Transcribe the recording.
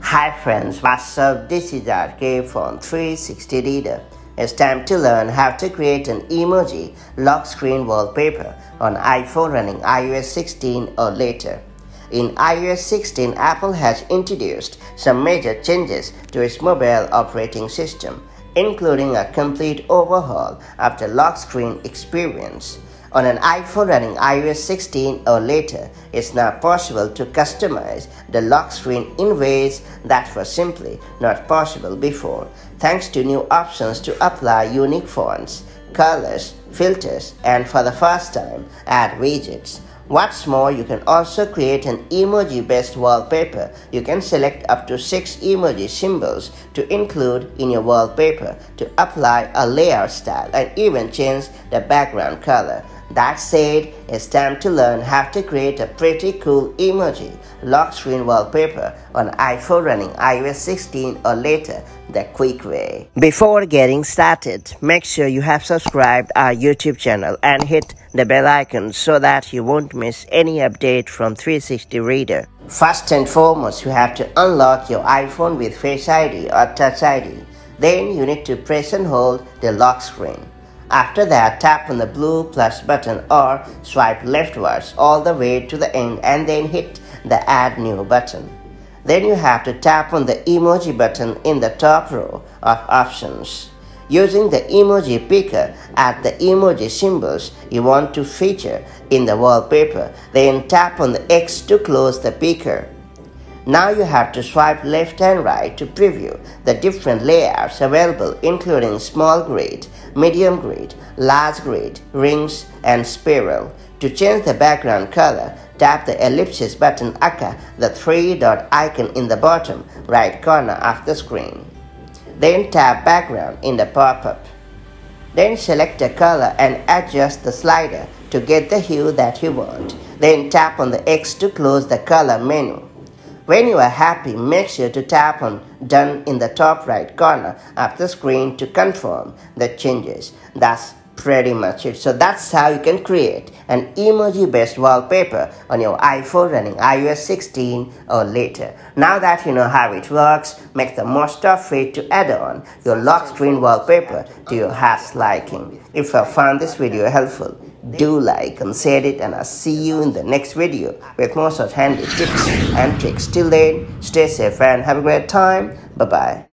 Hi friends, what's up? This is RK from 360 Reader. It's time to learn how to create an emoji lock screen wallpaper on iPhone running iOS 16 or later. In iOS 16, Apple has introduced some major changes to its mobile operating system, including a complete overhaul of the lock screen experience. On an iPhone running iOS 16 or later, it's now possible to customize the lock screen in ways that were simply not possible before, thanks to new options to apply unique fonts, colors, filters, and for the first time, add widgets. What's more, you can also create an emoji-based wallpaper. You can select up to 6 emoji symbols to include in your wallpaper to apply a layout style and even change the background color. That said, it's time to learn how to create a pretty cool emoji lock screen wallpaper on iPhone running iOS 16 or later the quick way. Before getting started, make sure you have subscribed our YouTube channel and hit the bell icon so that you won't miss any update from 360 Reader. First and foremost, you have to unlock your iPhone with Face ID or Touch ID. Then you need to press and hold the lock screen. After that, tap on the blue plus button or swipe leftwards all the way to the end and then hit the Add New button. Then you have to tap on the emoji button in the top row of options. Using the emoji picker, add the emoji symbols you want to feature in the wallpaper. Then tap on the X to close the picker. Now you have to swipe left and right to preview the different layouts available including small grid, medium grid, large grid, rings and spiral. To change the background color, tap the ellipsis button aka the three dot icon in the bottom right corner of the screen. Then tap background in the pop-up. Then select a color and adjust the slider to get the hue that you want. Then tap on the X to close the color menu. When you are happy, make sure to tap on Done in the top right corner of the screen to confirm the changes. That's pretty much it. So that's how you can create an emoji based wallpaper on your iPhone running iOS 16 or later. Now that you know how it works, make the most of it to add on your lock screen wallpaper to your heart's liking. If you found this video helpful, do like and share it and I'll see you in the next video with more such handy tips and tricks. Till then, stay safe and have a great time. Bye bye.